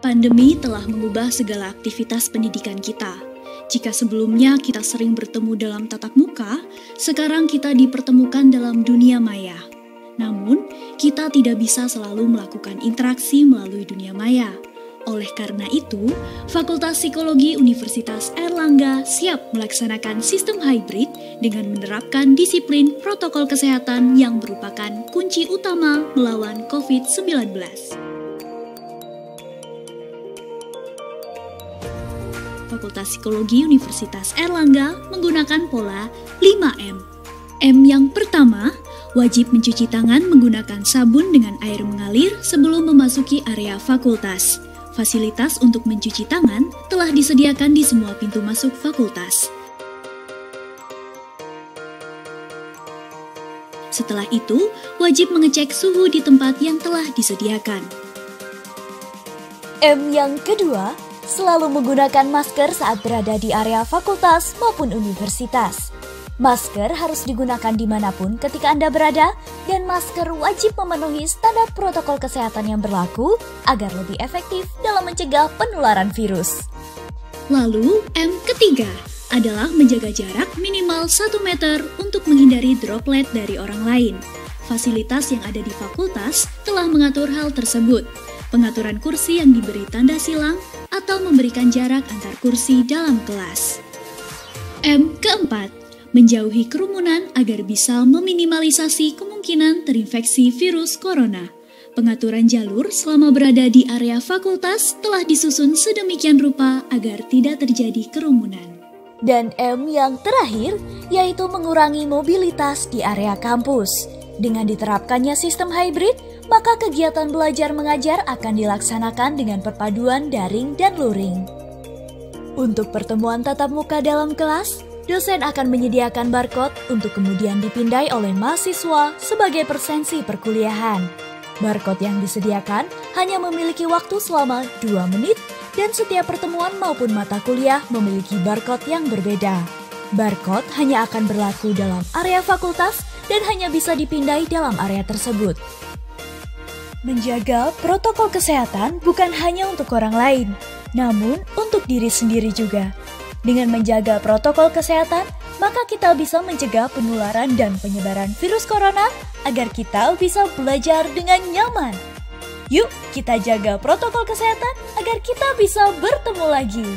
Pandemi telah mengubah segala aktivitas pendidikan kita. Jika sebelumnya kita sering bertemu dalam tatap muka, sekarang kita dipertemukan dalam dunia maya. Namun, kita tidak bisa selalu melakukan interaksi melalui dunia maya. Oleh karena itu, Fakultas Psikologi Universitas Erlangga siap melaksanakan sistem hybrid dengan menerapkan disiplin protokol kesehatan yang merupakan kunci utama melawan COVID-19. Fakultas Psikologi Universitas Erlangga menggunakan pola 5M. M yang pertama, wajib mencuci tangan menggunakan sabun dengan air mengalir sebelum memasuki area fakultas. Fasilitas untuk mencuci tangan telah disediakan di semua pintu masuk fakultas. Setelah itu, wajib mengecek suhu di tempat yang telah disediakan. M yang kedua, selalu menggunakan masker saat berada di area fakultas maupun universitas. Masker harus digunakan di mana pun ketika Anda berada, dan masker wajib memenuhi standar protokol kesehatan yang berlaku agar lebih efektif dalam mencegah penularan virus. Lalu, M ketiga adalah menjaga jarak minimal 1 meter untuk menghindari droplet dari orang lain. Fasilitas yang ada di fakultas telah mengatur hal tersebut. Pengaturan kursi yang diberi tanda silang atau memberikan jarak antar kursi dalam kelas. M keempat, menjauhi kerumunan agar bisa meminimalisasi kemungkinan terinfeksi virus corona. Pengaturan jalur selama berada di area fakultas telah disusun sedemikian rupa agar tidak terjadi kerumunan. Dan M yang terakhir, yaitu mengurangi mobilitas di area kampus. Dengan diterapkannya sistem hybrid, maka kegiatan belajar mengajar akan dilaksanakan dengan perpaduan daring dan luring. Untuk pertemuan tatap muka dalam kelas, dosen akan menyediakan barcode untuk kemudian dipindai oleh mahasiswa sebagai persensi perkuliahan. Barcode yang disediakan hanya memiliki waktu selama 2 menit dan setiap pertemuan maupun mata kuliah memiliki barcode yang berbeda. Barcode hanya akan berlaku dalam area fakultas dan hanya bisa dipindai dalam area tersebut. Menjaga protokol kesehatan bukan hanya untuk orang lain, namun untuk diri sendiri juga. Dengan menjaga protokol kesehatan, maka kita bisa mencegah penularan dan penyebaran virus corona agar kita bisa belajar dengan nyaman. Yuk, kita jaga protokol kesehatan agar kita bisa bertemu lagi.